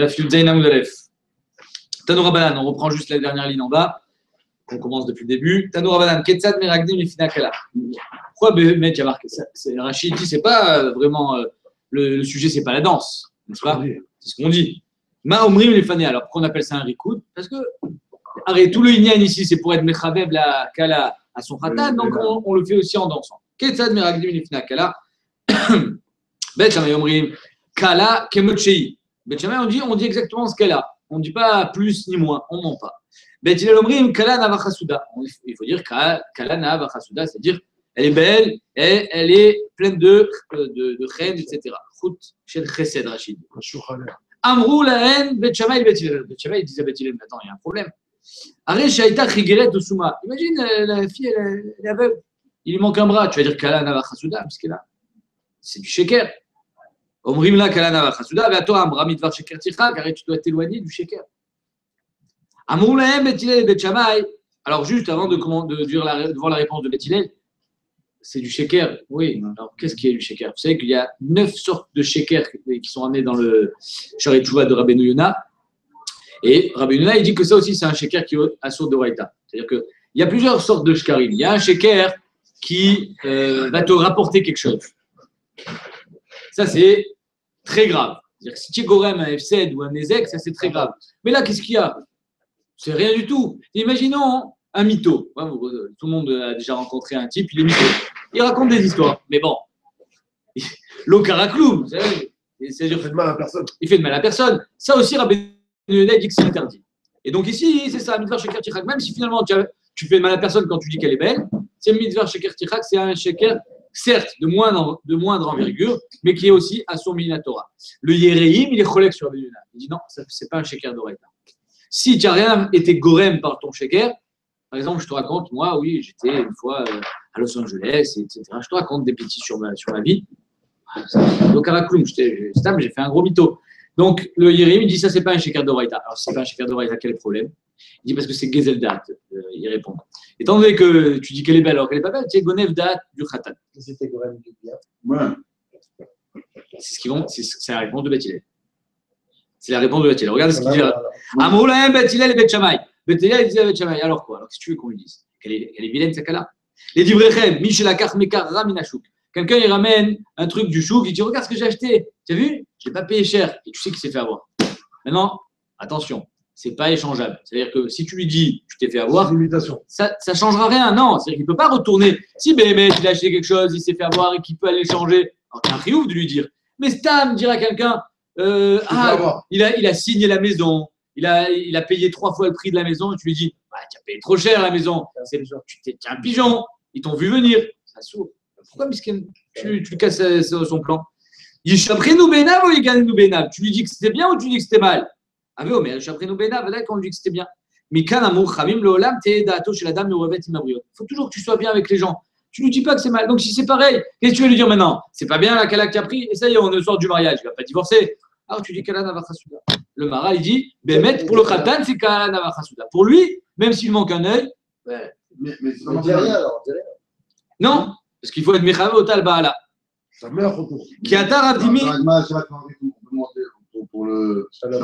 Daf Yudzaïn Amoudalef. Tanoura Banan, on reprend juste la dernière ligne en bas. On commence depuis le début. Tanoura Banan, Ketzad Meragdim Mifinakala. Pourquoi y a marqué ça Rachid dit, c'est pas euh, vraiment. euh, le, le sujet, c'est pas la danse, n'est-ce pas? C'est ce qu'on dit. Ma Omrim Lefane. Alors pourquoi on appelle ça un rikoud Parce que arrête, tout le Inyan ici, c'est pour être Mechabeb la Kala à son khatan, donc on, on le fait aussi en dansant. Ketzad Meragdim Mifinakala. Bet Kala Kemotchei. Bet Shammai, on dit, on dit exactement ce qu'elle a. On ne dit pas plus ni moins, on ne ment pas. Bet Hillel Omrim Kala Navachasuda. Il faut dire Kala Kala Navachasuda, c'est-à-dire elle est belle et elle est pleine de, de, de reines, etc. Chut Shel Chesed Rachid. Amrou la haine, Bet Shammai, Bet Hillel. Bet Shammai, il disait Bet Hillel, mais attends, il y a un problème. Arrête, Shaita Chigeret de Souma. Imagine, euh, la fille, elle, est- elle aveugle. Il lui manque un bras. Tu vas dire Kala Navachasuda, puisqu'elle a. C'est du sheker. Omrim la Kala Navachasuda, mais toi, Amra Midvar Sheker Tichak, arrête, tu dois t'éloigner du sheker. Alors, juste avant de, dire la, de voir la réponse de Bet Hillel, c'est du sheker. Oui. Alors, qu'est-ce qui est du sheker? Vous savez qu'il y a neuf sortes de sheker qui sont amenés dans le Sharet Chouva de Rabbeinu Yonah. Et Rabbeinu Yonah, il dit que ça aussi, c'est un sheker qui est à sourd de Raïta. C'est-à-dire qu'il y a plusieurs sortes de shkarim. Il y a un sheker qui euh, va te rapporter quelque chose. Ça, c'est très grave. C'est-à-dire que si tu es gorem, un FCD ou un Ezek, ça, c'est très grave. Mais là, qu'est-ce qu'il y a? C'est rien du tout. Imaginons un mytho. Euh, Tout le monde a déjà rencontré un type, il est mytho. Il raconte des histoires. Mais bon, savez, c'est-à-dire Ça fait de mal à personne. il fait de mal à personne. Ça aussi, Rabbi Yonah dit que c'est interdit. Et donc ici, c'est ça, Midvar Sheker Tichak. Même si finalement tu, as- tu fais de mal à personne quand tu dis qu'elle est belle, c'est Midvar Sheker Tichak, c'est un Sheker, certes, de moindre, envergure, mais qui est aussi à son Minatora. Le Yereim, il est cholèque sur Yonah. Il dit non, ça c'est pas un Sheker d'Oreita. Si tu n'as rien été gorem par ton Sheker, par exemple, je te raconte, moi, oui, j'étais une fois euh, à Los Angeles, etc. Je te raconte des petits sur ma, vie. Donc, à j'ai fait un gros mytho. Donc, le Yérim, il dit ça, c'est pas un sheker d'Oraita. Alors, si c'est pas un sheker d'Oraita, quel problème? Il dit parce que c'est Gezeldat. Euh, il répond. Étant donné que tu dis qu'elle est belle alors qu'elle est pas belle, tu es Gonev Dat du Khatan. C'était quand même du bien. Ouais. C'est ce qu'ils vont, c'est la réponse de Bethilel. C'est la réponse de Bethilel. Regarde ce qu'il dit. Amoulahem, Bethilel et Beth Shammai. Bethilel, il disait à Beth Shammai. Alors quoi? Alors, qu'est-ce que tu veux qu'on lui dise? Qu'elle est, qu'elle est vilaine, cette là Les Divrechem, Michelakar, Mekar, Raminachouk. Quelqu'un, il ramène un truc du chouk, il dit Regarde ce que j'ai acheté. Tu as vu? Je l'ai pas payé cher. Et tu sais qu'il s'est fait avoir. Maintenant, attention, c'est pas échangeable. C'est-à-dire que si tu lui dis Tu t'es fait avoir, ça ne changera rien. Non, c'est-à-dire qu'il ne peut pas retourner. Si Béhémet, il a acheté quelque chose, il s'est fait avoir et qu'il peut aller changer, alors t'as un triomphe de lui dire. Mais Stam dire à quelqu'un euh, Ah, il a, il a signé la maison, il a, il a payé trois fois le prix de la maison, et tu lui dis bah, Tu as payé trop cher la maison, c'est tu t'es t'es un pigeon, ils t'ont vu venir. Ça sourd. Pourquoi miskin, tu, tu casses euh, son plan? Tu lui dis que c'était bien ou tu lui dis que c'était mal? Ah, mais oh, mais Yishaprenu Benav, là, quand on lui dit que c'était bien. Mikan Amour Chamim Leolam Teedato chez la dame Yorevet Imabriot. Il faut toujours que tu sois bien avec les gens. Tu ne lui dis pas que c'est mal. Donc si c'est pareil, qu'est-ce que tu vas lui dire maintenant? C'est pas bien la tu as pris, et ça y est, on sort du mariage, il ne va pas divorcer. Alors tu dis Kala Navachasuda. Le Mara, il dit Bémet, pour le Khatan, c'est Kala Navachasuda. Pour lui, même s'il manque un œil, ouais, Mais, mais c'est dit rien alors, non, parce qu'il faut être Mechav au Talbaala. Sa mère retourne. Qui a pour, le. Shabbat.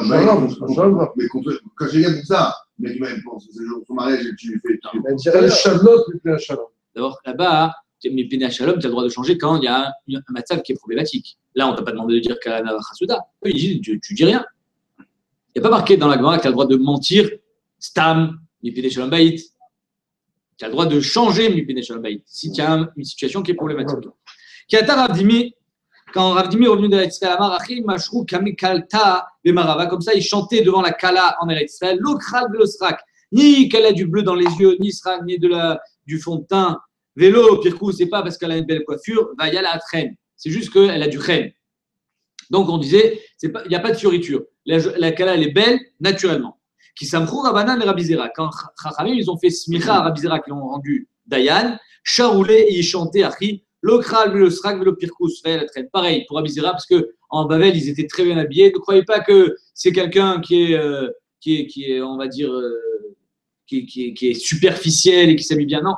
Mais quand j'ai pour ça, mais tu m'as pour ce jour de ton mariage, tu lui fais. tu- Elle dirait le shalom plus que le shalom. D'abord, là-bas, mais Péné Shalom, tu as le droit de changer quand il y a un, un matzav qui est problématique. Là, on t'a pas demandé de dire Kala Navachasuda. Eux, ils disent tu, tu dis rien. Il n'y a pas marqué dans la Gemara que tu as le droit de mentir, Stam, Mipene Shalom Baït. Tu as le droit de changer Mipene Shalom Baït si tu as un- une situation qui est problématique. Kiata Ravdimi, quand Ravdimi est revenu d'Eretz Israël, comme ça, il chantait devant la Kala en Eretz Israël, Lokral Velosrak, ni qu'elle a du bleu dans les yeux, ni Srak, ni de la, du fond de teint. Vélo, pire coup, c'est pas parce qu'elle a une belle coiffure, va y aller à. C'est juste qu'elle a du reine. Donc on disait, il n'y a pas de fioriture. La, la Kala, elle est belle naturellement. Qui Rabanan et Rabizera. Quand Chachamim, ils ont fait smicha à Rabizera, qui l'ont rendu Dayan, charoulé et ils chantaient Achi, l'okral, le srak, le pirkus, fait la traîne. Pareil pour Rabizera, parce que en Bavel, ils étaient très bien habillés. Ne croyez pas que c'est quelqu'un qui est, euh, qui est, on va dire, euh, qui, est, superficiel et qui s'habille bien. Non.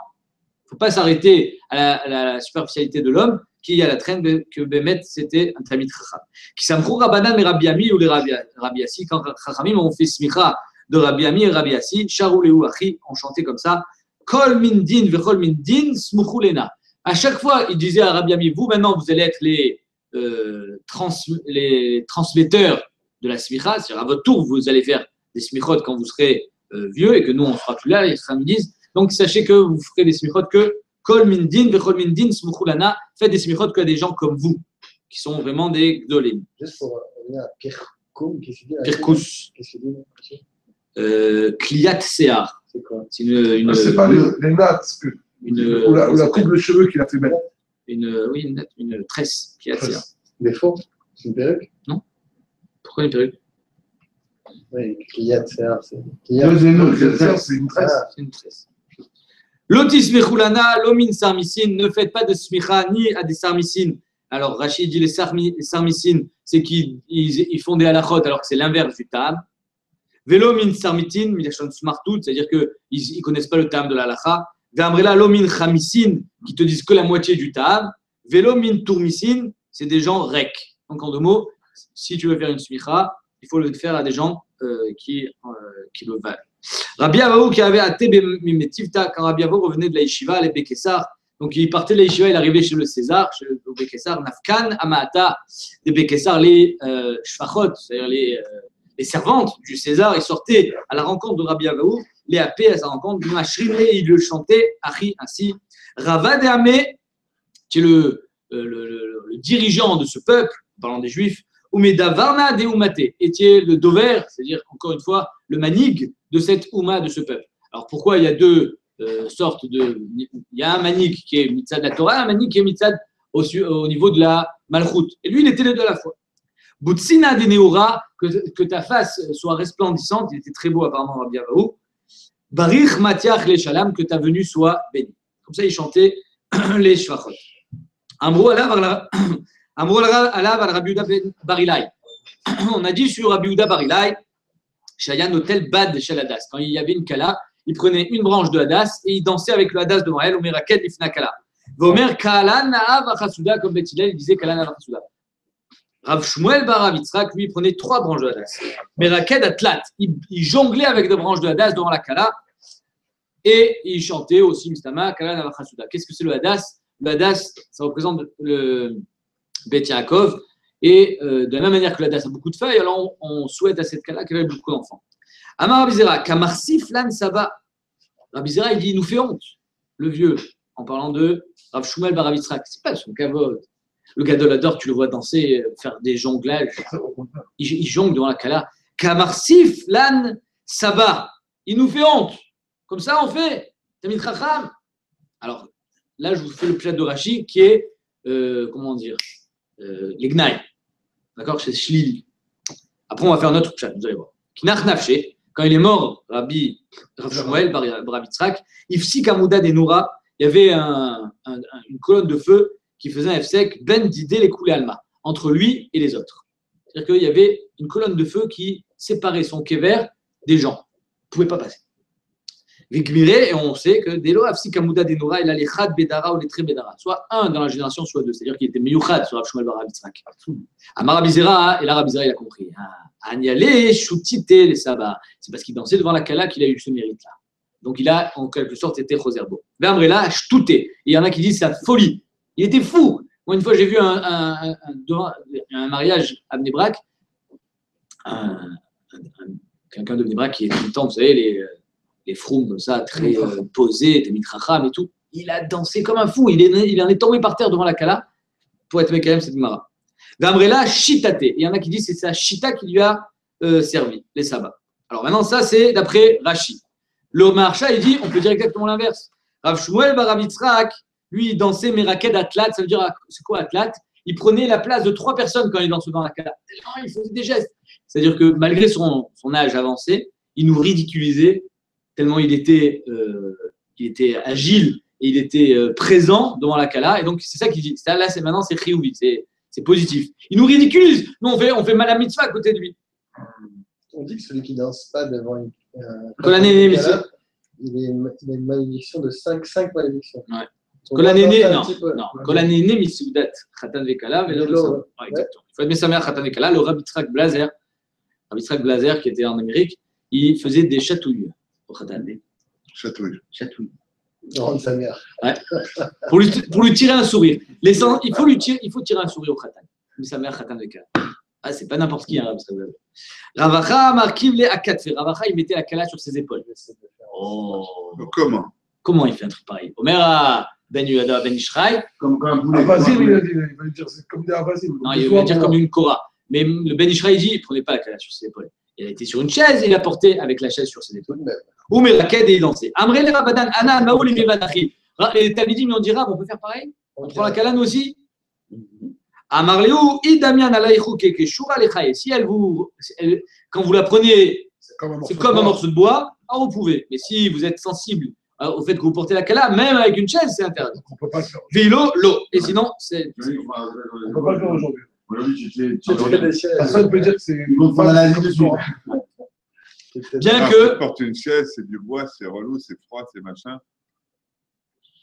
Il ne faut pas s'arrêter à la, superficialité de l'homme qui à la traîne que Bémet c'était un Tamid Chacham. Qui s'amrou Rabbanan mais ou les Rabbi quand Chachamim ont fait smicha de Rabbi Ami et Rabbi Yassi, Charou Achi, ont chanté comme ça, Kol min din vechol min din smuchu lena. À chaque fois, il disait à Rabbi Ami, vous maintenant, vous allez être les, euh, trans, les transmetteurs de la smicha, c'est-à-dire à votre tour, vous allez faire des smichot quand vous serez euh, vieux et que nous, on ne sera plus là, les disent, donc sachez que vous ferez des smichot que Kol min din vechol min din smuchu lana, faites des smichot que des gens comme vous, qui sont vraiment des gdolim. Juste pour revenir à Pirkoum, qu'est-ce qu'il dit? Là Pirkous, Qu'est-ce qu'il dit? Là euh, Kliat Sear, C'est quoi? C'est une, une, Ah, C'est pas les, les nattes, que, une, ou la, ou la coupe de cheveux qu'il a fait mettre. une, oui, une, une tresse, Kliat Sear. Des faux? C'est une perruque? Pourquoi une perruque? Oui, Cliat, c'est c'est- une tresse. Ah, C'est une tresse. Lotis mechulana, lomin sarmisin, ne faites pas de smicha ni à des sarmisin. Alors Rachid dit les, sarmi, les sarmisin, c'est qu'ils ils, ils font des halachot alors que c'est l'inverse du tam. Velo min sarmitin, milachon smartout, c'est-à-dire qu'ils ne connaissent pas le tam de la halacha. Gamrela lomin chamisin, qui te disent que la moitié du tam. Velo min tourmisin, c'est des gens rek. Donc en deux mots, si tu veux faire une smicha, il faut le faire à des gens euh, qui, euh, qui le valent. Rabbi Avaou qui avait athé Mimetivta, quand Rabbi Avaou revenait de la Yeshiva, les Bekessar, donc il partait de la Yeshiva, il arrivait chez le César, chez le Bekessar, Nafkan, Amata, les Bekessar, les euh, Shfachot, c'est-à-dire les, euh, les servantes du César, ils sortaient à la rencontre de Rabbi Avaou, les AP à sa rencontre, Mashrim, et il le chantait, Achi, ainsi, Ravad qui est le, euh, le, dirigeant de ce peuple, parlant des Juifs, Umeda Varna de Umate, était le dover, c'est-à-dire encore une fois le manig de cette Ouma, de ce peuple. Alors pourquoi il y a deux euh, sortes de. Il y a un manig qui est mitzad de la Torah, un manig qui est mitzad au, niveau de la Malchut. Et lui, il était les deux à la fois. Butsina de Neura, que, que ta face soit resplendissante, il était très beau apparemment, Rabbi Avaou. Barich Matiach le Shalom, que ta venue soit bénie. Comme ça, il chantait les Shvachot. Amrou alav al Rabbi ben Barilai. On a dit sur Rabbi Yehuda Barilai, Shayan Hotel Bad chez Hadas. Quand il y avait une kala, il prenait une branche de Hadas et il dansait avec le Hadas devant elle, au Meraket Lifna Kala. Vomer Kala Naav Achasuda, comme Beth Hillel, il disait Kala Naav Achasuda. Rav Shmuel Barav Yitzhak, lui, prenait trois branches de Hadas. Meraket Atlat, il, jonglait avec des branches de Hadas devant la Kala et il chantait aussi Mistama Kala. Qu'est-ce que c'est le Hadas? Le Hadas, ça représente le Yaakov. Et euh, de la même manière que la DAS a beaucoup de feuilles, alors on, souhaite à cette cas-là qu'elle ait beaucoup d'enfants. Amar Rabizera, Kamarsif Lan Saba. Rabizera, il dit il nous fait honte, le vieux, en parlant de Rav Shumel Baravitrak. C'est pas son cavode. Le gadolador, tu le vois danser, faire des jonglages. Il, il jongle devant la Kala. Kamarsif Lan Saba. Il nous fait honte. Comme ça, on fait. Tamid Chacham. Alors, là, je vous fais le plat de Rashi qui est, euh, comment dire, euh, les gnailles. D'accord C'est Shlili. Après, on va faire notre chat, vous allez voir. Kinach Nafshe, quand il est mort, Rabbi Shmuel, Bar Bar Yitzhak, Ifsi Kamouda des Noura, il y avait un- un- un- une colonne de feu qui faisait un F-sec, Ben Didé les coulées Alma, entre lui et les autres. C'est-à-dire qu'il y avait une colonne de feu qui séparait son kever des gens. Il ne pouvait pas passer. Vigmiré, et on sait que Delo Afsi Kamouda des Noura, il a les Chad Bedara ou les Tre Bedara. Soit un dans la génération, soit deux. C'est-à-dire qu'il était Meyouchad sur Rav Shmuel Bar Yitzhak. Amar Rabizera, et là Rabizera, il a compris. Ah, Choutite, les sabbats. C'est parce qu'il dansait devant la Kala qu'il a eu ce mérite-là. Donc il a en quelque sorte été Roserbo. Amrela, Ch'touté. Il y en a qui disent c'est la folie. Il était fou. Moi, une fois, j'ai vu un, un, un, un- un mariage à un- Quelqu'un de Bnebrak qui est tout le temps, vous savez, les, les froums, comme ça, très euh, posés, des mitracham et tout. Il a dansé comme un fou. Il, est, il en est tombé par terre devant la Kala pour être Mekalem cette Mara. Gamrela, Shitate. Il y en a qui disent que c'est sa Shita qui lui a euh, servi, les sabbats. Alors maintenant, ça, c'est d'après Rashi. Le Maharsha, il dit, on peut dire exactement l'inverse. Rav Shmuel Barav Yitzhak, lui, il dansait Meraked Atlat. Ça veut dire, c'est quoi Atlat Il prenait la place de trois personnes quand il dansait dans la Kala. Tellement Il faisait des gestes. C'est-à-dire que malgré son, son âge avancé, il nous ridiculisait tellement il était, euh, il était agile et il était euh, présent devant la Kala. Et donc, c'est ça qu'il dit. Ça, là, c'est maintenant, c'est Chiyuvi, c'est c'est positif. Il nous ridiculise. Nous, on fait, on fait mal à mitzvah à côté de lui. On dit que celui qui danse pas devant une. euh, il, est, il a une malédiction de 5, 5 malédictions. On Hanéné, avancer un non, non. Hanéné Misoudat, Khatan Vekala, mais Mais là, exactement. Il faut être Messamer Khatan Vekala. Le Rabbi Yitzhak Blazer, Rabbi Yitzhak Blazer, qui était en Amérique, il faisait des chatouilles au Khatan, Chatouille. chatouilles. Rendre sa mère. Pour lui, pour lui tirer un sourire. Les sens- il, faut lui tirer, il faut tirer un sourire au Khatan. Messamer Khatan Vekala. Ah, c'est pas n'importe qui, hein, Rabbi Yitzhak Blazer. Ravacha Markiv le Akat. Ravacha, il mettait la kala sur ses épaules. Oh. Donc, Comment? Comment il fait un truc pareil? Omer à Ben Yuada, Ben Ishraï, Comme quand comme un il a poulet. dit, il va dire, c'est comme des. Non, il va dire comme une Kora. Mais le Ben Ishraï dit, il ne prenait pas la kala sur ses épaules. Il a été sur une chaise et il a porté avec la chaise sur ses épaules. Ou Meraked et il dansait. Amre le Rabadan, Ana, Maoul, Mevadachi. Les Talmidim lui ont dit, Rab, on peut faire pareil? On prend la kala nous aussi Amarleu, Idamian Alaïchou, Keke, Shura Lechaye. Si elle vous, quand vous la prenez, C'est comme un morceau de bois. ah, vous pouvez. Mais si vous êtes sensible au fait que vous portez la kala, même avec une chaise, c'est interdit. On ne peut pas le faire. Vélo, l'eau. Et sinon, c'est. On ne peut pas le faire aujourd'hui. Aujourd'hui. Personne ne peut dire que c'est prendre la vie dessus. Bien que- tu portes une chaise, c'est du bois, c'est relou, c'est froid, c'est machin.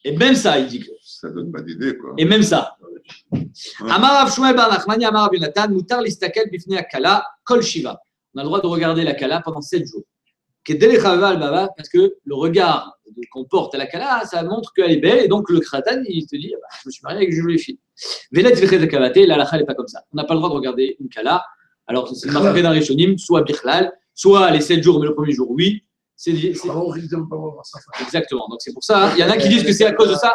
Et même ça, il dit que. Ça donne pas d'idée, quoi. Et même ça. Amar Shmuel bar Nachmani, Amar Rav Yonatan, Mutar listakel bifnei akala, kol shiva. On a le droit de regarder la kala pendant 7 jours. Parce que le regard qu'on porte à la kala, ça montre qu'elle est belle. Et donc le kratan, il te dit ah bah, Je me suis marié avec une jolie fille. Velet vechet kavate, la lacha n'est pas comme ça. On n'a pas le droit de regarder une kala. Alors c'est marqué dans les shonim, soit bichlal, soit les 7 jours, mais le premier jour, oui. C'est de ça. exactement. Donc c'est pour ça. Il y en a qui disent que c'est à cause de ça.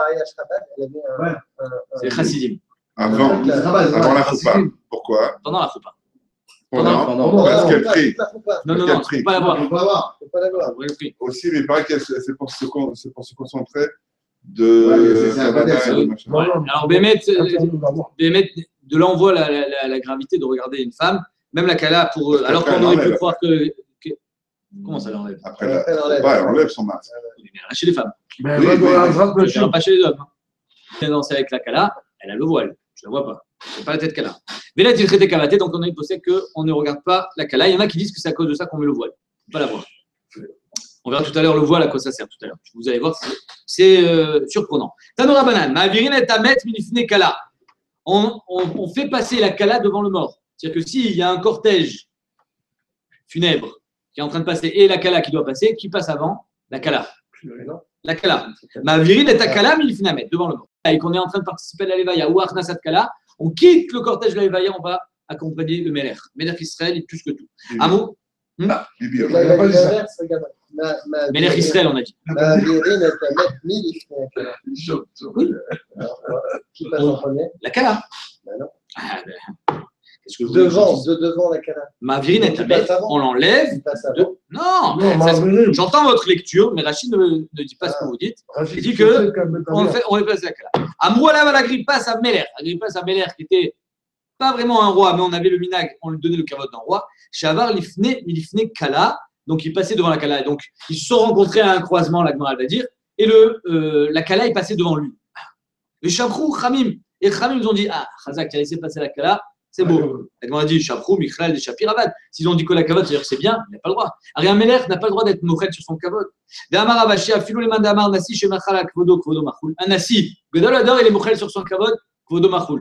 C'est chassidim. Avant, La- avant la Ah, choupa. c'est- Pourquoi? Pendant la choupa. Pendant. Pendant- Parce qu'elle prie. Non, non, non, faut pas l'avoir. On faut pas l'avoir. Aussi, mais il paraît que c'est pour, se pour se concentrer de. Mais. Non, non, Alors, Bémet, euh, de. Bémet, de là, on voit la, la, la, la gravité de regarder une femme, même la Kala, pour, euh, alors qu'on aurait elle pu croire que. que- Comment ça l'enlève? Après, Après, elle elle enlève. ouais, elle enlève son masque. Chez les femmes. Mais mais- Nashim. pas chez les hommes. hein. Elle a dansé avec la Kala, elle a le voile. Je ne la vois pas. Pas la tête qu'elle a. Bémet, il traitait Kalaté, donc on a une possède qu'on ne regarde pas la Kala. Il y en a qui disent que c'est à cause de ça qu'on met le voile. Pas la voir. On verra tout à l'heure le voile à quoi ça sert tout à l'heure. Vous allez voir, c'est- euh, surprenant. Tanora Banan, Ma'avirin et Tamet Milifne Kala. On, on, fait passer la Kala devant le mort. C'est-à-dire que s'il y a un cortège funèbre qui est en train de passer et la Kala qui doit passer, qui passe avant La Kala. La Kala. Ma'avirin et Kala Milifne Amet, devant le mort. Et qu'on est en train de participer à la Levaya ou à Kala, on quitte le cortège de la Levaya, on va accompagner le Meler. Meler Israël, est plus que tout. Amour, Bibi, La- Il la- a pas dit la- ça. l'inverse, regarde. Ma- ma- Meler Israël, on a dit. La Kala. Non. Ah, ben, que vous Devant, dise de devant la cala. Ma virine avant. on l'enlève. De-. Non, Non, j'entends votre lecture, mais Rachid ne, ne dit pas ce que vous dites. Rachid, Il dit que On, fait, on replace la Kala. Amrouala va l'Agrippas à Meler. Agrippas à Meler, qui était pas vraiment un roi, mais on avait le minag, on lui donnait le kavod d'un roi. Shavar l'ifne, milifne Kala. Donc il passait devant la Kala. Donc ils se sont rencontrés à un croisement, l'Agmaral va dire, et le, euh, la Kala est passée devant lui. Le Chabrou, Khamim. Et Khamim, ils ont dit Ah, Khazak, tu as laissé passer la Kala, c'est beau. L'Agmaral a dit Chabrou, Michal, des Shapirabad. S'ils ont dit que la kavod, c'est-à-dire que c'est bien, il n'a pas le droit. Ariam Meler n'a pas le droit d'être mochel sur son kavod. D'Amar Avashi, Afilou les Mandamar, Nasi, Shemachal, Kvodo, Kvodo, Machoul. Un Nasi, Godol adore, il est mochel sur son kavod, Kvodo, Machoul.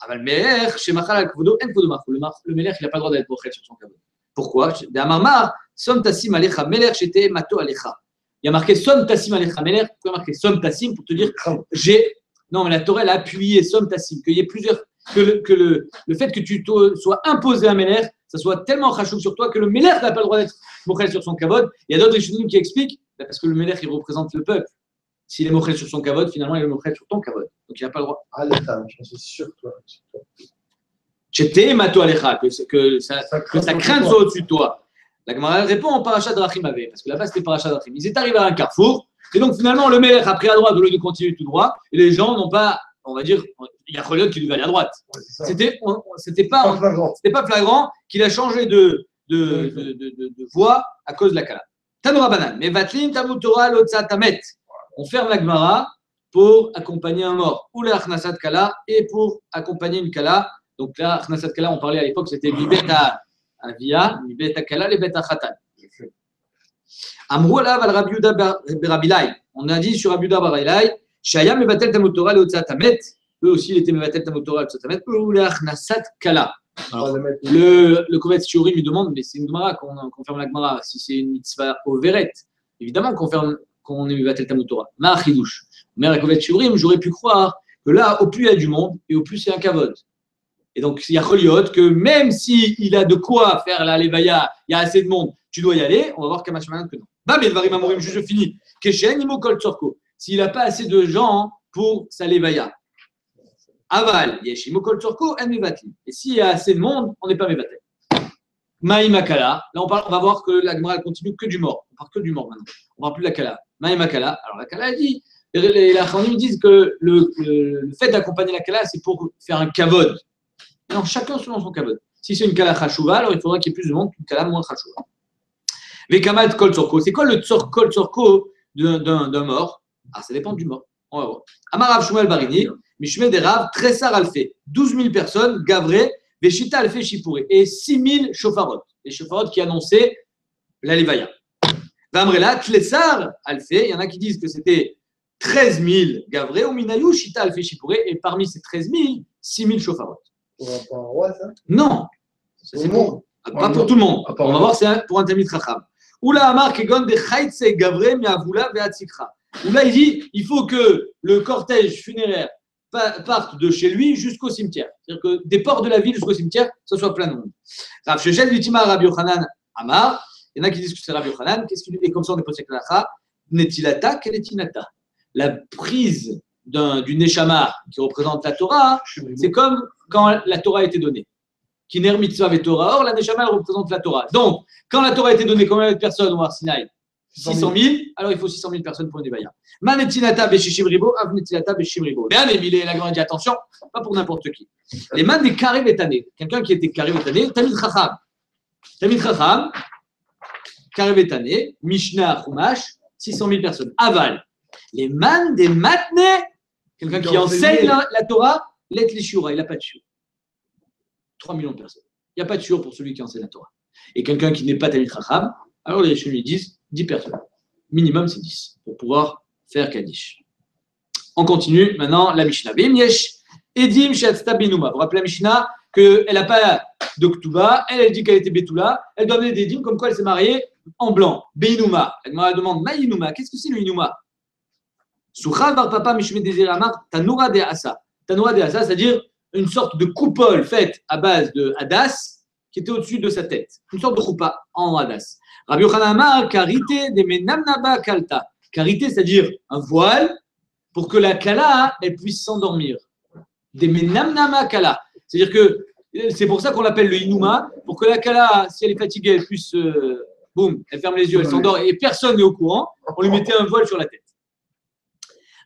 Ah, le Meler, Shemachal, Kvodo, en Kvodo, Machoul. Le Meler, il n'a pas le droit d'être mochel sur son kavod. Pourquoi? D'Amar Mar, Som Tassim Alecha, Meler, j'étais Mato Alecha. Il y a marqué Som Tassim Alecha, Meler. Pourquoi marqué Som Tassim pour te dire j'ai. Non, mais la Torah, elle a appuyé Som Tassim, qu'il y ait plusieurs. Que, le, que le, le fait que tu sois imposé à Meler, ça soit tellement rachouk sur toi que le Meler n'a pas le droit d'être mochel sur son kavod. Il y a d'autres Rishonim qui expliquent, bah, parce que le Meler, il représente le peuple. S'il est mochel sur son kavod, finalement, il est mochel sur ton kavod. Donc, il n'a pas le droit. Ah, je suis sûr, toi. Chete mato alecha, que, ça, Ça que sa craint crainte soit au-dessus de toi. La Gemara répond en parachat de Rachim avait, parce que là-bas c'était parachat de Rachim. Ils étaient arrivés à un carrefour, et donc finalement le Melech a pris à droite au lieu de continuer tout droit, et les gens n'ont pas, on va dire, il y a Choliot qui devait aller à droite. Ouais. C'était, on- c'était pas, Pas flagrant. c'était pas flagrant qu'il a changé de, de, de, de, de- voie à cause de la kala. Tanoura banan, mais vatlin tamut Torah lotza tamet. On ferme la Gemara pour accompagner un mort, ou la achnasat kala, et pour accompagner une kala. Donc là, achnasat kala, on parlait à l'époque, c'était bibeta avia, bibeta kala, les beta khatan. Amrou alav al bar- Berabilai. On a dit sur Rabbi Yehuda Barabilai, Shaya mevatel tamut Torah leotzat hamet. Eux aussi, il était mevatel tamut Torah leotzat hamet. Eux, ou leachnasat kala. Va le Le, le Kovetz Shiurim lui demande, mais c'est une Gemara qu'on ferme la Gemara, si c'est une mitzvah au Veret. Évidemment qu'on ferme, qu'on est Mevatel Talmud Torah. Ma Chidouche. Mais la Kovetz Shiurim, j'aurais pu croire que là, au plus il y a du monde, et au plus c'est un kavod. Et donc, il y a Choliot que même s'il il a de quoi faire la Levaya, il y a assez de monde, tu dois y aller, on va voir Kamashmanan que non. Bah, mais Dvarim Amorim, je finis. Keshen, Imo Kol Tzorko. S'il n'a pas assez de gens pour sa Levaya. Aval, Yeshimo Kol Tzorko, En Mevatli. Et s'il y a assez de monde, on n'est pas Mevatel. Maïmakala. Là, on, parle, on va voir que la Gemara continue que du mort. On parle que du mort maintenant. On ne parle plus de la Kala. Maïmakala. Alors, la Kala, dit les, Chachamim disent que le, fait d'accompagner la Kala, c'est pour faire un kavod. Non, chacun selon son kavod. Si c'est une Kala Chachouva, alors il faudra qu'il y ait plus de monde qu'une Kala moins Chachouva. Vekamal Kol Tzorko. C'est quoi le tsor, Kol d'un mort? Ah, ça dépend du mort. On va voir. Amarav Shmuel Barini, Mishme Derav, Tressar Alfé. 12 000 personnes, Gavré, Veshita Alfé Shipouré. Et 6 000 Shofarot. Les Shofarot qui annonçaient la Levaya. Vamrela, Tlessar Alfé. Il y en a qui disent que c'était 13 000 Gavré, ou Minayou, Shita Alfé Shipouré. Et parmi ces 13 000, 6 000 Shofarot. Pour un, pour un roi, ça? Non, c'est le pour- monde. pas pour tout le monde. On va voir, c'est pour un Tamid Chacham. Oula Amar Kegon de Chaitse Gavré Miavula Veatsikra. Là, il dit il faut que le cortège funéraire pa- parte de chez lui jusqu'au cimetière. C'est-à-dire que des ports de la ville jusqu'au cimetière, ça soit plein de monde. Rav Shechel Vitima Rabbi Yochanan Amar. Il y en a qui disent que c'est Rabbi Yochanan. Qu'est-ce Et comme ça, on est posé la Netilata, quelle est Tinata La prise du Neshama qui représente la Torah, c'est comme quand la Torah a été donnée. Kiner mitzvah Torah. Or, la Neshama, représente la Torah. Donc, quand la Torah a été donnée, combien de personnes au Arsinaï? 600 000. Alors, il faut 600 000 personnes pour une Devaya. Manetinata beshishim ribo, avnetinata beshishim ribo. Bien, Émile, la grande dit attention, pas pour n'importe qui. Les mains des carrés vétanés. Quelqu'un qui était carré vétané, Tamid Chacham. Tamid Chacham, carré vétané, Mishnah, Chumash, 600 000 personnes. Aval. Les man des matnés, quelqu'un qui enseigne la, la Torah, let il n'a pas de shiur. 3 millions de personnes. Il n'y a pas de shiur pour celui qui enseigne la Torah. Et quelqu'un qui n'est pas Tamid Chacham, alors les Rishonim lui disent 10 personnes. Minimum, c'est 10 pour pouvoir faire Kaddish. On continue maintenant la Mishnah. Edim. Vous vous rappelez la Mishnah qu'elle n'a pas d'Oktuba, elle, elle dit qu'elle était Betula, elle doit donner des dîmes comme quoi elle s'est mariée en blanc. Elle demande Maïnuma, qu'est-ce que c'est le Inuma? Souchal bar papa mishme désir amar tanura de asa. Tanura de asa, c'est-à-dire une sorte de coupole faite à base de hadas qui était au-dessus de sa tête. Une sorte de choupa en hadas. Rabbi Yochanan karité de menamnaba kalta. Karité, c'est-à-dire un voile pour que la kala, elle puisse s'endormir. Des menamnama kala. C'est-à-dire que c'est pour ça qu'on l'appelle le inuma, pour que la kala, si elle est fatiguée, elle puisse, euh, boum, elle ferme les yeux, elle s'endort et personne n'est au courant. On lui mettait un voile sur la tête.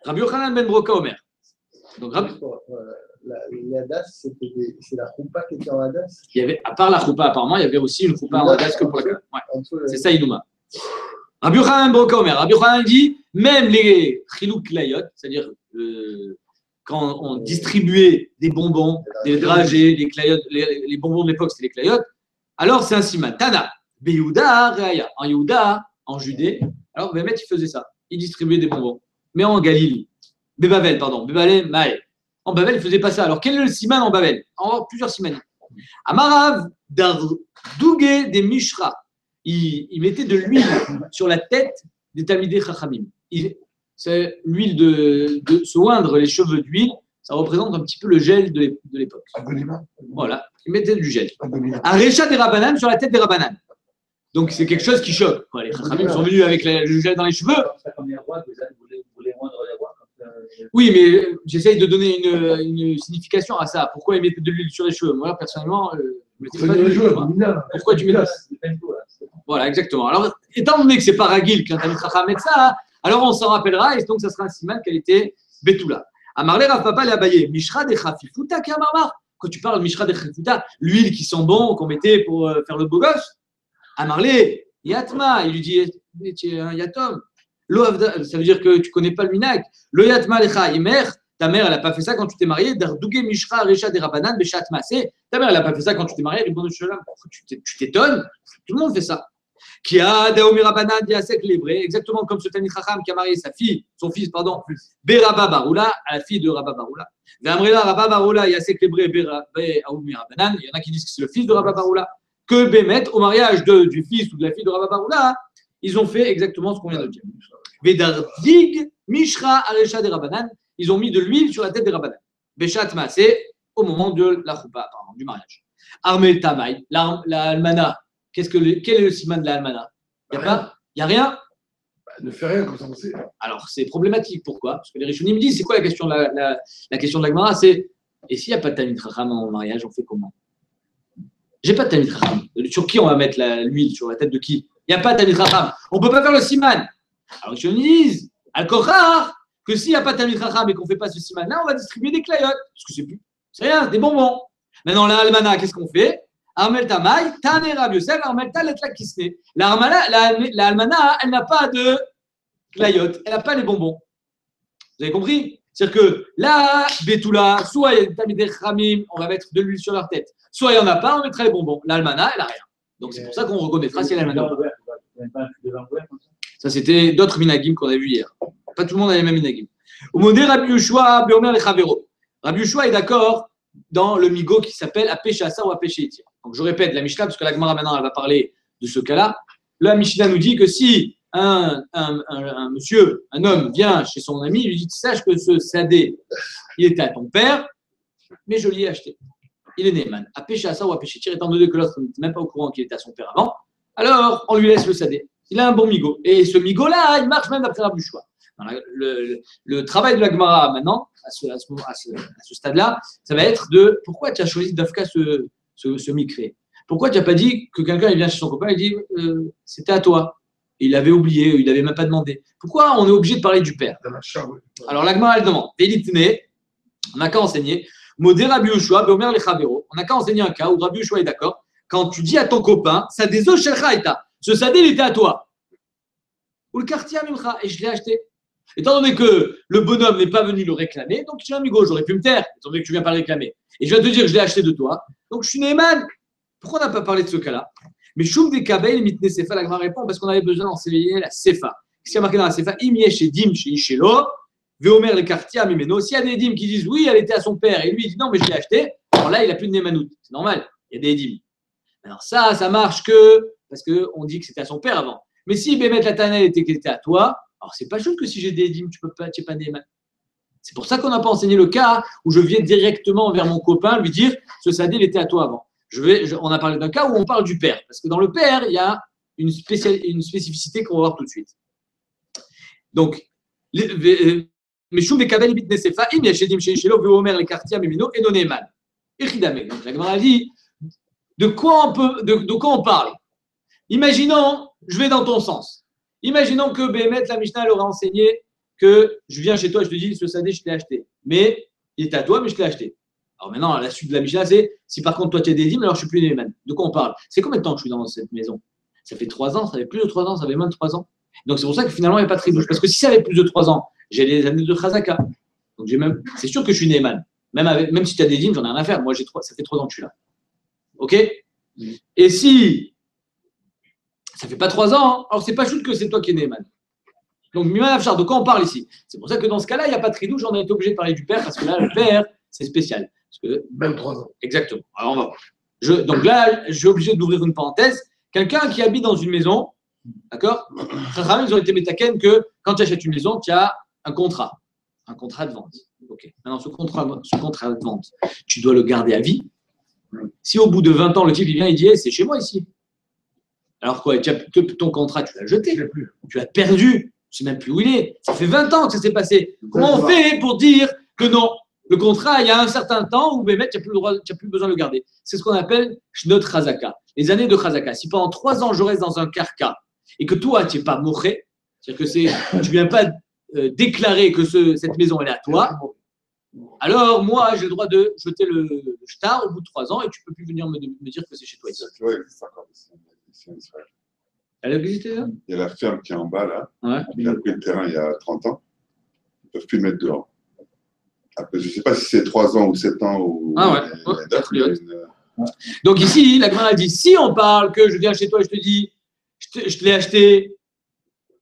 Rabbi Yochanan ben Broka Omer. Donc, Rabbi- Voilà. La, les Hadas, c'était des- c'est la roupa qui était en Hadas. il y avait, à part la choupa, apparemment, il y avait aussi une choupa en hadas que pour la. Ouais. C'est ça, Inuma. Rabbi Yochanan Broka Omer. Rabbi Yochanan dit même les chilouk layot, c'est-à-dire euh, quand on distribuait des bonbons, des dragées, des clayot, les, les bonbons de l'époque, c'était les clayot, alors c'est un siman. Tana, Beyouda, Reaya. En Yehuda, en Judée, alors Bémet, il faisait ça. Il distribuait des bonbons. Mais en Galilée, Bébavel, pardon, Bébavel, Maë. En Babel, il faisait pas ça. Alors, quel est le siman en Babel? En plusieurs simani. Amarav, Dardouge des Mishra il, il mettait de l'huile sur la tête des Talmidei Chachamim. Il- C'est l'huile de, de se oindre les cheveux d'huile, ça représente un petit peu le gel de l'ép- de l'époque. Voilà, il mettait du gel. Un réchat des Rabanan sur la tête des Rabanan. Donc c'est quelque chose qui choque. quoi. Les Chachamim sont venus avec le gel dans les cheveux. La première fois, vous voulez, vous voulez moindre les rois comme ça, Oui, mais j'essaye de donner une, une signification à ça. Pourquoi ils mettaient de l'huile sur les cheveux? Moi, personnellement, euh, je pas joueurs, moi. Mina. Pourquoi tu mets de Voilà, exactement. Alors, étant donné que c'est pas Ragil qu'un Talmud Chacham met ça, alors on s'en rappellera et donc ça sera un siman qu'elle était Betula. Amarle Rav Papa l'abayé, Mishra de Chafifuta qui Amarmar. Quand tu parles de Mishra de Chafifuta, l'huile qui sent bon, qu'on mettait pour euh, faire le beau gosse, Amarle, Yatma, il lui dit, Mais tu es un Yatom. Ça veut dire que tu connais pas le minag. Lo Yatma Lecha Imer, ta mère, elle n'a pas fait ça quand tu t'es marié. Mishra. C'est ta mère, elle n'a pas fait ça quand tu t'es marié. Tu t'é- tu t'étonnes? Tout le monde fait ça. Qui a Daomi Rabanan Diasek Lébré, exactement comme ce Tani Chacham qui a marié sa fille, son fils, pardon, Beraba Baroula, à la fille de Rabba Baroula. Rabba Baroula il y en a qui disent que c'est le fils de Rabba Baroula, que Bémet, au mariage de, du fils ou de la fille de Rabba Baroula, ils ont fait exactement ce qu'on vient de dire. Vedardig Mishra Aresha des Rabanan, ils ont mis de l'huile sur la tête des Rabanan. Beshat c'est au moment de la choupa, du mariage. Armel Tamay, la, la almana, qu'est-ce que le- quel est le siman de la almana? Il n'y a pas? A rien? Bah, Ne fais rien comme ça, on sait. Alors c'est problématique. Pourquoi? Parce que les Rishonim me disent c'est quoi la question, la, la, la question de la Gemara? C'est et s'il n'y a pas de Tamit Racham en mariage, on fait comment? J'ai pas de Tamit Racham. Sur qui on va mettre l'huile? Sur la tête de qui? Il n'y a pas de Racham. On ne peut pas faire le siman. Alors Rishonim disent al que s'il n'y a pas de Racham et qu'on ne fait pas ce siman là, on va distribuer des clayotes. Parce que c'est plus. C'est rien, des bonbons. Maintenant, la almana, qu'est-ce qu'on fait? Armel Tamay, Tane Rab Yosef, Armel Talet la almana, elle n'a pas de clayotes, elle n'a pas les bonbons. Vous avez compris? C'est-à-dire que là, Betula, soit il y a des Khamim, on va mettre de l'huile sur leur tête, soit il n'y en a pas, on mettra les bonbons. L'almana, elle n'a rien. Donc c'est pour ça qu'on reconnaîtra si elle a ou pas. Ça, c'était d'autres minagim qu'on a vus hier. Pas tout le monde a les mêmes minagim. Au modé Rabbi Yoshua, Biomer les Chavero. Rabbi Yoshua est d'accord dans le migo qui s'appelle à pêcher à ça ou à pêcher itir. Donc je répète la Mishnah, parce que la Gemara maintenant elle va parler de ce cas-là. La Mishnah nous dit que si un, un, un- un monsieur, un homme vient chez son ami, il lui dit Sache que ce sadé, il était à ton père, mais je l'ai acheté. Il est Neyman. À pêcher à ça ou à pêcher itir, étant donné que l'autre n'était même pas au courant qu'il était à son père avant, alors on lui laisse le sadé. Il a un bon migo. Et ce migo-là, il marche même d'après la- Le, le- le travail de la Gemara maintenant, à ce, à ce moment- à ce- à ce stade-là, ça va être de pourquoi tu as choisi d'Afka ce, ce, ce micré? Pourquoi tu n'as pas dit que quelqu'un il vient chez son copain et dit euh, c'était à toi Et Il avait oublié, il n'avait même pas demandé. Pourquoi on est obligé de parler du père? Alors l'Agma, elle demande Vélitne, on n'a qu'à enseigner. Modé Rabbi Yoshua, Beomer les Chavero. On n'a qu'à enseigner un cas où Rabbi Yoshua est d'accord. Quand tu dis à ton copain, ça des ce sadé, il était à toi. Ou le quartier Mimcha, et je l'ai acheté. Étant donné que le bonhomme n'est pas venu le réclamer, donc j'ai un amigo, j'aurais pu me taire, étant donné que tu viens pas le réclamer. Et je viens te dire que je l'ai acheté de toi, donc je suis Neyman. Pourquoi on n'a pas parlé de ce cas-là? Mais Choum des Kabel, Mitne Sefa, la Gemara répond parce qu'on avait besoin d'enseigner la Sefa. Qu'est-ce qu'il y a marqué dans la Sefa? Imie chez Dim, chez Ishelo, Veomer le quartier à Mimeno. S'il y a des Dim qui disent oui, elle était à son père, et lui il dit non, mais je l'ai acheté, alors là, il n'a plus de Neymanout. C'est normal, il y a des Dim. Alors ça, ça marche que parce qu'on dit que c'était à son père avant. Mais si Bémet la Tanel était, était à toi, alors c'est pas juste que si j'ai des dîmes, tu peux pas, tu n'es pas Neyman. C'est pour ça qu'on n'a pas enseigné le cas où je viens directement vers mon copain lui dire ce sadé, il était à toi avant. Je vais, on a parlé d'un cas où on parle du père. Parce que dans le père, il y a une, une spécificité qu'on va voir tout de suite. Donc, les- Meshum Bekabel Ibit Nesefa, Im Yashedim Sheishelo, Veomer les quartiers Memino, et Noneman. Echidame. Donc, la Gemara dit de quoi on, peut, de, de quoi on parle? Imaginons, je vais dans ton sens. Imaginons que Bémet, la Mishnah, elle aurait enseigné que je viens chez toi, je te dis, ce sadé, je te l'ai acheté. Mais il est à toi, mais je te l'ai acheté. Alors maintenant, la suite de la Mishnah, c'est si par contre toi tu es dîmes, alors je suis plus Neyman. De quoi on parle? C'est combien de temps que je suis dans cette maison? Ça fait trois ans, ça fait plus de trois ans, ça fait moins de trois ans. Donc c'est pour ça que finalement, il n'y a pas de tribouche. Parce que si ça avait plus de trois ans, j'ai les années de Khazaka. Donc j'ai même, c'est sûr que je suis Neyman. Même, avec, même si tu as des dîmes, j'en ai rien à faire. Moi, j'ai trois, ça fait trois ans que je suis là. OK? Et si ça fait pas trois ans, hein, alors c'est pas juste que c'est toi qui es Neyman. Donc, Miman Afshar, de quoi on parle ici? C'est pour ça que dans ce cas-là, il n'y a pas de tridouche, on a été obligé de parler du père, parce que là, le père, c'est spécial. Parce que, Même trois ans. exactement. Alors, on va voir. Je, donc là, je suis obligé d'ouvrir une parenthèse. Quelqu'un qui habite dans une maison, d'accord? Ils ont été métaken que quand tu achètes une maison, tu as un contrat. Un contrat de vente. OK. Maintenant, ce contrat, ce contrat de vente, tu dois le garder à vie. Si au bout de 20 ans, le type il vient, il dit Eh, c'est chez moi ici. Alors quoi tu as- Ton contrat, tu l'as jeté tu l'as perdu, je sais même plus où il est. Ça fait 20 ans que ça s'est passé. Comment on fait pour dire que non? Le contrat, il y a un certain temps où Bémet, tu n'as plus, le droit- plus besoin de le garder. C'est ce qu'on appelle Shnot Khazaka. Les années de Khazaka. Si pendant trois ans, je reste dans un carca et que toi, tu n'es pas moché, c'est-à-dire que tu ne viens pas euh, déclarer que ce- cette maison, elle est à toi, alors moi, j'ai le droit de jeter le, le shtar au bout de trois ans et tu peux plus venir me, me dire que c'est chez toi ici. Ouais, c'est encore ici, ici en Israël. Elle a existé là Il y a la ferme qui est en bas, là. Ouais. Il a pris le terrain il y a 30 ans. Ils ne peuvent plus le mettre dehors. Après, je ne sais pas si c'est 3 ans ou 7 ans ou. Ah ouais. a- a Ouais, a Donc ici, la Gemara dit, si on parle que je viens chez toi et je te dis, je te, je te l'ai acheté.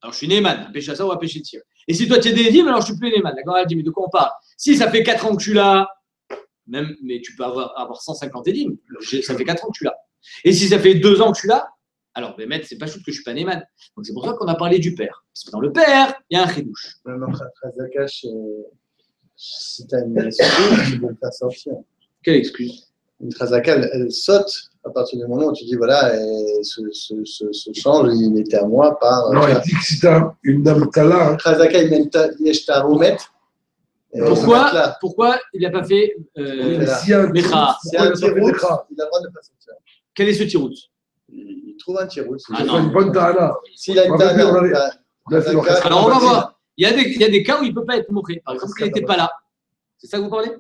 Alors, je suis Neyman, à ça ou un pêcher de tir. Et si toi, tu es des alors je suis plus Neyman. D'accord? Elle dit, mais de quoi on parle? Si ça fait 4 ans que je suis là, même, mais tu peux avoir, avoir 150 édimes. Ça fait 4 ans que je suis là. Et si ça fait 2 ans que je suis là, alors, ben, maître, c'est pas juste que je suis pas Neyman. Donc, c'est pour ça qu'on a parlé du père. Parce que dans le père, il y a un chidouche. Même en Khazaka, si tu as une excuse, tu peux le faire sortir. Quelle excuse? Une Khazaka, elle, elle saute à partir du moment où tu dis voilà, et ce, ce, ce, ce change, il était à moi par. Non, il dit que t'as une dame Kala, Un Khazaka, il. Pourquoi, pourquoi il n'a pas fait. euh, Mecha. C'est il a le droit de ne pas sortir. quel est ce tirout Il, trouve un tirout. Ah C'est non. une bonne Tahana. S'il a une va dire, on avait- tana, on a fait le reste. Alors, on va voir. Il y, a des, il y a des cas où il ne peut pas être montré. Par exemple, il n'était pas là. C'est ça que vous parlez?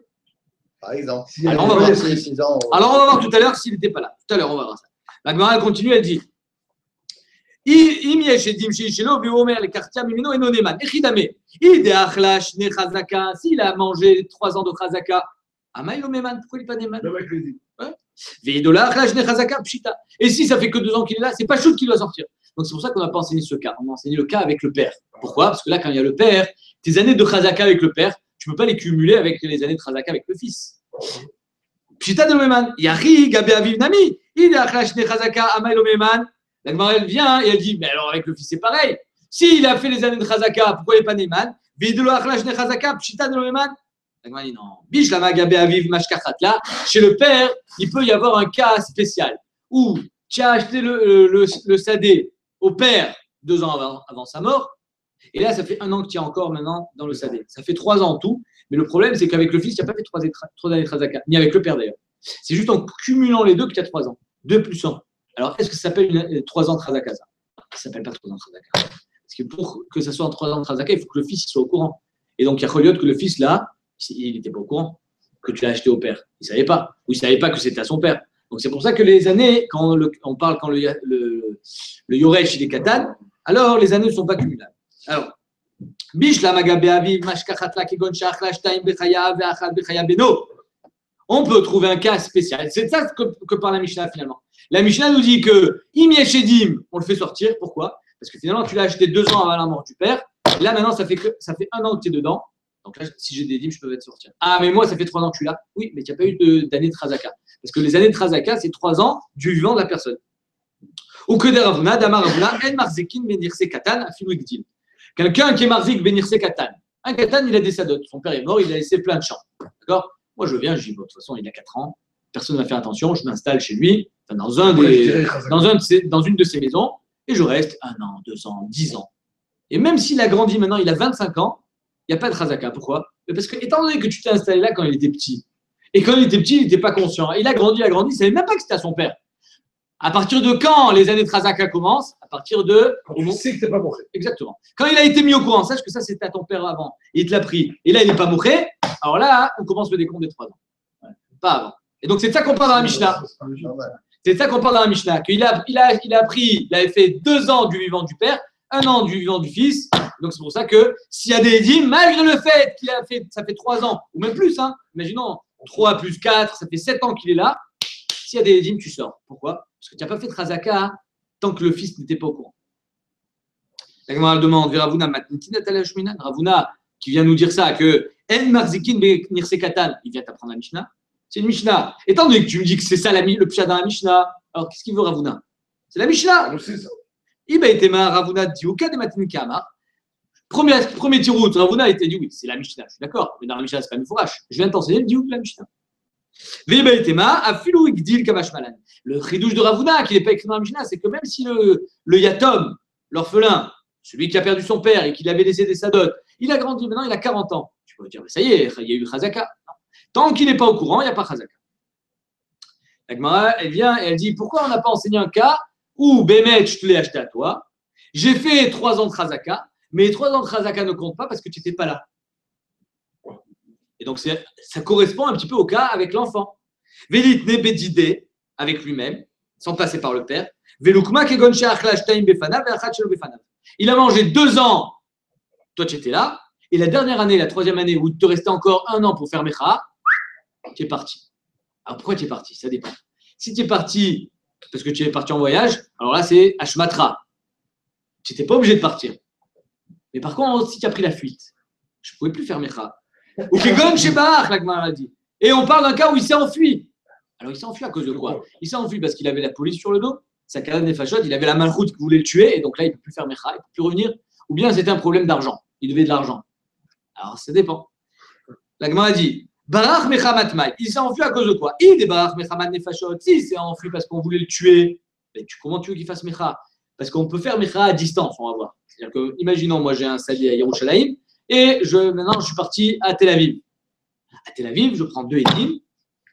Par exemple. Alors, on va voir. esprit. Six ans, Alors, on va voir tout à l'heure s'il n'était pas là. Tout à l'heure, on va voir ça. La Gemara, continue, elle dit. S'il a mangé trois ans de chazaka. Pourquoi il n'est pas pshita. Et si ça fait que deux ans qu'il est là, c'est pas chou qu'il doit sortir. Donc, c'est pour ça qu'on n'a pas enseigné ce cas. On a enseigné le cas avec le père. Pourquoi? Parce que là, quand il y a le père, tes années de chazaka avec le père, tu ne peux pas les cumuler avec les années de chazaka avec le fils. Pshita de Meman. Yari, Gabe Aviv Nami. Il est Achlash ne chazaka, Amaïlo Meman. La Gemara, elle vient et elle dit Mais alors, avec le fils, c'est pareil. S'il a fait les années de chazaka, pourquoi il n'est pas Neman Veidolo Achlash ne chazaka, Pshita de Meman. La Gemara dit Non. Bish la Gabe Aviv Mashkachatla. Chez le père, il peut y avoir un cas spécial où tu as acheté le, le, le sadé au père deux ans avant, avant sa mort. Et là, ça fait un an que tu es encore maintenant dans le sadé. Ça fait trois ans en tout. Mais le problème, c'est qu'avec le fils, tu n'as pas fait trois, années de Khazaka, ni avec le père d'ailleurs. C'est juste en cumulant les deux que tu as trois ans. Deux plus un. Alors, est-ce que ça s'appelle euh, trois ans de Khazaka ça? Ça s'appelle pas trois ans de Khazaka. Parce que pour que ça soit en trois ans de Khazaka, il faut que le fils il soit au courant. Et donc, il y a Choliot que le fils, là, il n'était pas au courant que tu l'as acheté au père. Il ne savait pas. Ou il ne savait pas que c'était à son père. Donc, c'est pour ça que les années, quand on parle quand le, le, le Yoresh, il est alors les années ne sont pas cumulables. Alors. On peut trouver un cas spécial. C'est ça que, parle la Mishnah finalement. La Mishnah nous dit que on le fait sortir. Pourquoi? Parce que finalement, tu l'as acheté deux ans avant la mort du père. Là, maintenant, ça fait, que, ça fait un an que tu es dedans. Donc là, si j'ai des dîmes, je peux être sortir. Ah, mais moi, ça fait trois ans que tu là. Oui, mais tu n'as pas eu d'année de Trazaka. Parce que les années de Trazaka, c'est trois ans du vivant de la personne. Ou que des Ravuna, Damar Ravuna, En Marzekin, Katan. Quelqu'un qui est Marzik, Benirse Katan. Un Katan, il a des sadotes. Son père est mort, il a laissé plein de champs. D'accord? Moi, je viens, je dis, bon, de toute façon, il a 4 ans. Personne ne va faire attention. Je m'installe chez lui, dans, un Ouais, je des, dirais Khazaka. dans, un de ses- dans une de ses maisons, et je reste un an, deux ans, dix ans. Et même s'il a grandi maintenant, il a 25 ans, il n'y a pas de Razaka. Pourquoi? Parce que, étant donné que tu t'es installé là quand il était petit, et quand il était petit, il n'était pas conscient. Il a grandi, il a grandi, il ne savait même pas que c'était à son père. À partir de quand les années de Razaka commencent À partir de. Quand tu sais que t'es pas montré. Exactement. Quand il a été mis au courant, sache que ça, c'était à ton père avant. Il te l'a pris. Et là, il n'est pas mouché. Alors là, on commence le décompte des trois ans. Ouais. Pas avant. Et donc, c'est de ça qu'on parle dans la Mishnah. C'est de ça qu'on parle dans la Mishnah. Qu'il a, il a, il a pris, il avait fait deux ans du vivant du père, un an du vivant du fils. Donc, c'est pour ça que s'il y a des dîmes, malgré le fait qu'il a fait, ça fait trois ans, ou même plus, hein, imaginons, trois plus quatre, ça fait sept ans qu'il est là. S'il y a des dîmes, tu sors. Pourquoi? Parce que tu n'as pas fait de Razaka tant que le fils n'était pas au courant. La Gemara demande, Ravuna qui vient nous dire ça, que En marzikin be nirse katan, il vient t'apprendre la Mishnah. C'est une Mishnah. Étant donné que tu me dis que c'est ça la, le pshat dans la Mishnah, alors qu'est-ce qu'il veut Ravuna C'est la Mishnah. Je sais ça. Iba etema Ravuna diuka de matin. Premier, premier tirout, Ravuna était dit oui, c'est la Mishnah. Je suis d'accord, mais dans la Mishnah, c'est pas une fourrache. Je viens de t'enseigner le diouk de la Mishnah. Le chidouche de Ravuna, qui n'est pas écrit dans la Mishnah, c'est que même si le, le yatom, l'orphelin, celui qui a perdu son père et qui l'avait laissé des sadotes, il a grandi, maintenant il a 40 ans. Tu peux dire, mais ça y est, il y a eu Chazaka. Non. Tant qu'il n'est pas au courant, il n'y a pas Chazaka. La elle vient et elle dit pourquoi on n'a pas enseigné un cas où Bémet, je te l'ai acheté à toi, j'ai fait trois ans de Chazaka, mais les trois ans de Chazaka ne comptent pas parce que tu n'étais pas là. Et donc, ça correspond un petit peu au cas avec l'enfant. Vélit Nebedide, avec lui-même, sans passer par le père. Il a mangé deux ans, toi tu étais là, et la dernière année, la troisième année, où il te restait encore un an pour faire Mecha, tu es parti. Alors pourquoi tu es parti? Ça dépend. Si tu es parti parce que tu es parti en voyage, alors là c'est Ashmatra. tu n'étais pas obligé de partir. Mais par contre, si tu as pris la fuite, je ne pouvais plus faire Mecha. Ou Kegon Shebach, la Gemara dit. Et on parle d'un cas où il s'est enfui. Alors il s'est enfui à cause de quoi? Il s'est enfui parce qu'il avait la police sur le dos, sa canne des il avait la malroute qui voulait le tuer, et donc là il ne peut plus faire Mecha, il ne peut plus revenir. Ou bien c'était un problème d'argent, il devait de l'argent. Alors ça dépend. La Gemara dit Barach Mechamat. Il s'est enfui à cause de quoi? Il est Barach Mechamat Nefashot. Si il s'est enfui parce qu'on voulait le tuer, mais tu, comment tu veux qu'il fasse Mecha? Parce qu'on peut faire Mecha à distance, on va voir. C'est-à-dire que, imaginons, moi j'ai un sali à Yerushalayim, et je, maintenant je suis parti à Tel Aviv. À Tel Aviv, je prends deux édimes,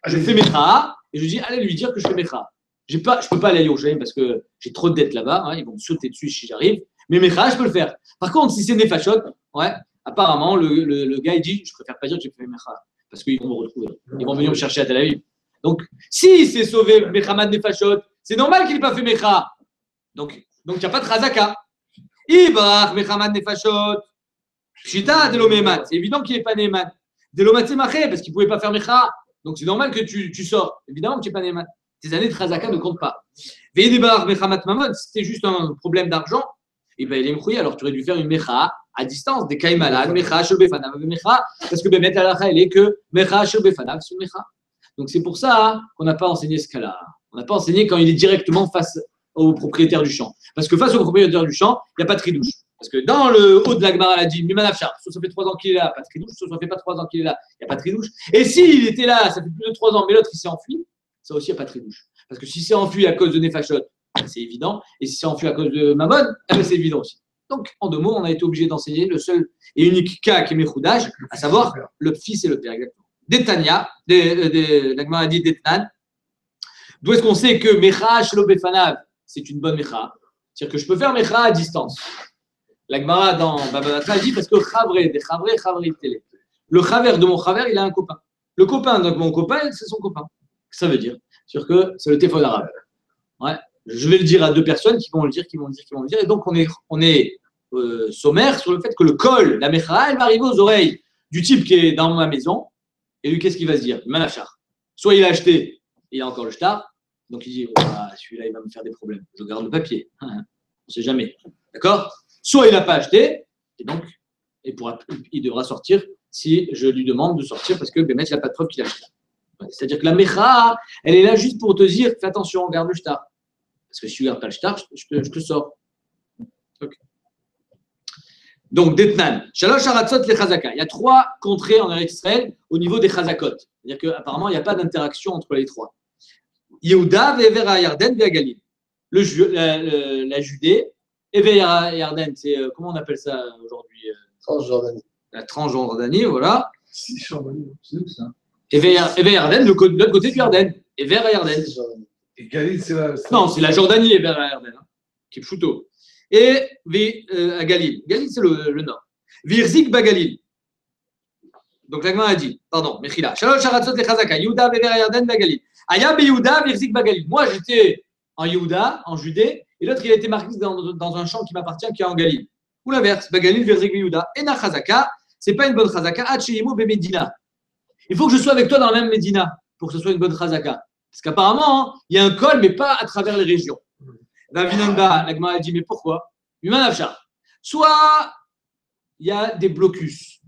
je fais Mecha, et je dis allez lui dire que je fais Mecha. J'ai pas, je peux pas aller à Yerushalayim parce que j'ai trop de dettes là-bas, hein, ils vont me sauter dessus si j'arrive. Mais Mecha, je peux le faire. Par contre, si c'est Nefashot, ouais, apparemment, le, le, le gars il dit je préfère pas dire que j'ai fait Mecha parce qu'ils vont me retrouver. Ils vont venir me chercher à Tel Aviv. Donc, s'il s'est sauvé Mechamad Nefashot, c'est normal qu'il n'ait pas fait Mecha. Donc, donc il n'y a pas de Razaka. Ibrach Mechamad Nefashot. Pshita Delomemat. C'est évident qu'il n'est pas Neeman. Delomat Maché, parce qu'il ne pouvait pas faire Mecha. Donc, c'est normal que tu, tu sors. Évidemment que tu n'es pas Neeman. Tes années de Razaka ne comptent pas. Veidebar Mechamat Mamon, c'était juste un problème d'argent. Et bien, il est mouillé, alors tu aurais dû faire une Mecha à distance, des cas malades, Mecha, Shobefanav, Mecha, parce que Bemet Alacha, elle est que Mecha, Shobefanav, sur Mecha. Donc c'est pour ça qu'on n'a pas enseigné ce cas-là. On n'a pas enseigné quand il est directement face au propriétaire du champ. Parce que face au propriétaire du champ, il n'y a pas de tridouche. Parce que dans le haut de la Gemara, elle a dit Mimanafchar, soit ça fait trois ans qu'il est là, pas soit ça fait pas trois ans qu'il est là, il n'y a tridouche. Et s'il était là, ça fait plus de trois ans, mais l'autre il s'est enfui, ça aussi, il n'y a tridouche. Parce que si c'est enfui à cause de Nefashot, c'est évident. Et si c'est enfui à cause de Mammon, eh ben, c'est évident aussi. Donc, en deux mots, on a été obligé d'enseigner le seul et unique cas qui est Mechoudage, à savoir le fils et le père, exactement. Détania, la Gemara dit Détnan. D'où est-ce qu'on sait que Mecha Shlobefanav, c'est une bonne Mecha? C'est-à-dire que je peux faire Mecha à distance. La Gemara dans Bababatra dit parce que télé. Le Chaver de mon Chaver, il a un copain. Le copain de mon copain, c'est son copain. Ça veut dire? C'est-à-dire que c'est le téléphone arabe. Ouais. Je vais le dire à deux personnes qui vont le dire, qui vont le dire, qui vont le dire. Et donc, on est, on est euh, sommaire sur le fait que le col, la mecha, elle va arriver aux oreilles du type qui est dans ma maison. Et lui, qu'est-ce qu'il va se dire? Manachar. Soit il a acheté, et il a encore le shtar. Donc, il dit oh, celui-là, il va me faire des problèmes. Je garde le papier. on ne sait jamais. D'accord? Soit il n'a pas acheté, et donc, il, devra sortir si je lui demande de sortir parce que Bémet, il n'a pas de preuve qu'il a acheté. C'est-à-dire que la mecha, elle est là juste pour te dire fais attention, garde le shtar. Parce que si tu gardes pas le shtar, je te, je te sors. Okay. Donc, Detnan, Shalosh Haratzot les Chazaka. Il y a trois contrées en Israël au niveau des Chazakot. C'est-à-dire qu'apparemment, il n'y a pas d'interaction entre les trois. Yehuda, Vevera Yarden, Galil. Le, la Judée, Vevera Yarden, c'est comment on appelle ça aujourd'hui Transjordanie. La Transjordanie, voilà. Si, Jordanie, c'est où ça Et Yarden, de l'autre côté du Yarden. Et vers Yarden. Et Galil, c'est la. Non, c'est la Jordanie et vers Yarden, hein, qui est Pshuto. Et euh, à Galil. Galil, c'est le, le, nord. Virzik Bagalil. Donc l'agma a dit, pardon, Mechila. Shalosh Haratzot le Chazaka. Yehuda Bever Yarden Bagalil. Aya Yehuda Virzik Bagalil. Moi, j'étais en Yehuda, en Judée, et l'autre, il a été marqué dans, un champ qui m'appartient, qui est en Galil. Ou l'inverse, Bagalil Virzik Yehuda. Et na Chazaka, c'est pas une bonne Chazaka. Hacheyimo Be Medina. Il faut que je sois avec toi dans la même Medina pour que ce soit une bonne Chazaka. Parce qu'apparemment, il y a un col, mais pas à travers les régions. Ravinanda, l'agma a dit, mais pourquoi? Soit il y a des blocus.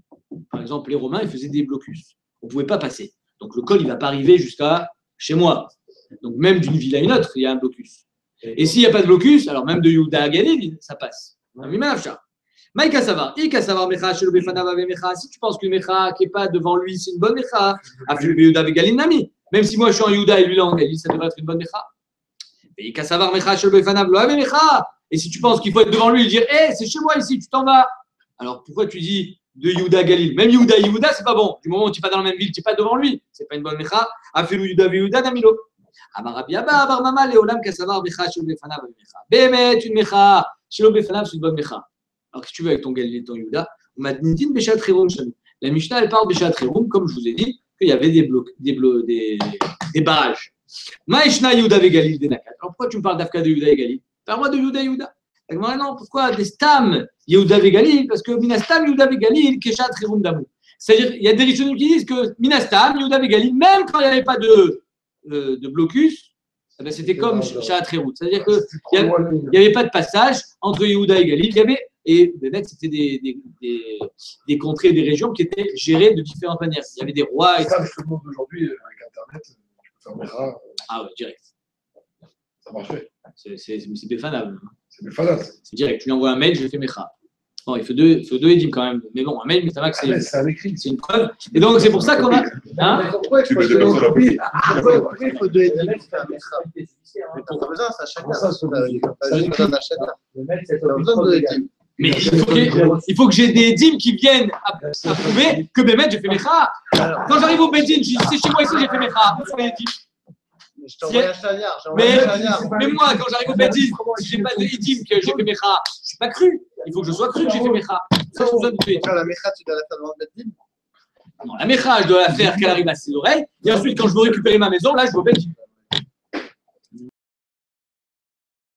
Par exemple, les Romains, ils faisaient des blocus. On ne pouvait pas passer. Donc le col, il ne va pas arriver jusqu'à chez moi. Donc même d'une ville à une autre, il y a un blocus. Et s'il n'y a pas de blocus, alors même de Yehuda à Galil, ça passe. Maïka Savar, Ika Savar Mecha, Shelo Befanav Mecha. Si tu penses que Mecha qui n'est pas devant lui, c'est une bonne Mecha, Afil Yehuda avec Galil Nami. Même si moi je suis en Yehuda et lui là en Galil, ça devrait être une bonne Mecha. Ika Savar Mecha, Shelo Befanav Lo Mecha. Et si tu penses qu'il faut être devant lui et dire Hé, hey, c'est chez moi ici, tu t'en vas. Alors pourquoi tu dis de Yehuda Galil Même Yehuda Yehuda, c'est pas bon. Du moment où tu n'es pas dans la même ville, tu n'es pas devant lui. C'est pas une bonne mecha. Afilou Yehuda Yehuda Namilo. Amarabi Abba, Abar Mama, Leolam Kasavar Mecha, Shelo Befanav Mecha. Bémet, une mecha. Shelo Befanav, c'est une bonne mecha. Alors, que tu veux avec ton Galil et ton Yehuda Madnitin Beshat Rerum La Mishnah, elle parle Beshat Rerum, comme je vous ai dit, qu'il y avait des, blocs, des, blo des, des barrages. Maïshna Yehuda Galil Denakat. Alors, pourquoi tu me parles d'Afka de Yehuda et Parle-moi de Yehuda Yehuda. Non, pourquoi des stam Yehuda Vegalil Parce que Minastam Yehuda Vegalil, Keshat Rerum Damou. C'est-à-dire, il y a des rishonim qui disent que Minastam Yehuda Vegalil, même quand il n'y avait pas de, de, de blocus, Eh ben, C'était comme Shahat Rerout. C'est-à-dire que C'est trop y a- éloigné. il n'y avait pas de passage entre Yehuda et Galil. Il y avait, et Bémet, c'était des, des, des, des contrées, des régions qui étaient gérées de différentes manières. Il y avait des rois et Ça, je te montre aujourd'hui euh, avec Internet, tu peux faire Ah ouais, direct. ça marcherait. C'est c'est défanable. C'est fadas. C'est direct. Tu lui envoies un mail, je fais Mecha. Bon, il faut deux, il faut deux édimes quand même. Mais bon, un mail, mais ça va que Ah, mais c'est C'est c'est une preuve. Et donc, c'est pour ça qu'on a. Hein Pourquoi il Tu faut deux pourquoi il faut deux pour C'est hein. Mais pas besoin, c'est à chacun. Ça, c'est Ça besoin c'est de deux demi. Mais il faut que, il faut que j'ai des dîmes qui viennent à, à prouver que Bémet, j'ai fait. Alors, Quand j'arrive au Bédine, je dis c'est chez moi ici, j'ai fait les dîmes Je t'ai envoyé un chagnard. Mais-. Mais moi, quand j'arrive au Bédine, si j'ai pas de dîmes que j'ai fait Mecha, je suis pas cru. Il faut que je sois cru que j'ai fait Mecha. Ça, j'ai besoin de la Mecha, tu dois la faire devant le. Non, la Mecha, je dois la faire qu'elle arrive à ses oreilles. Et ensuite, quand je veux récupérer ma maison, là, je vais au Bédine.